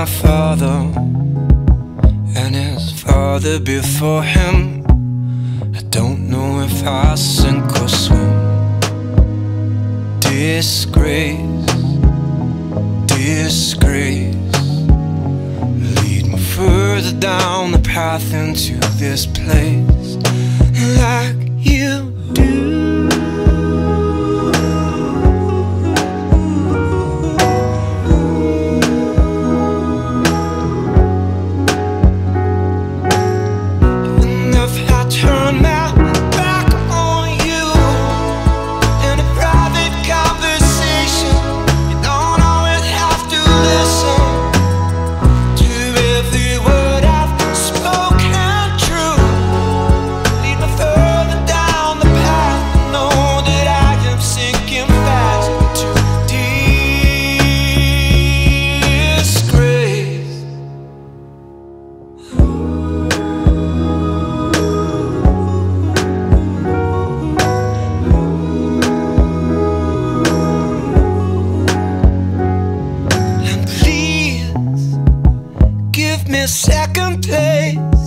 my father and his father before him. I don't know if I sink or swim. Disgrace, disgrace. Lead me further down the path into this place. Like second place.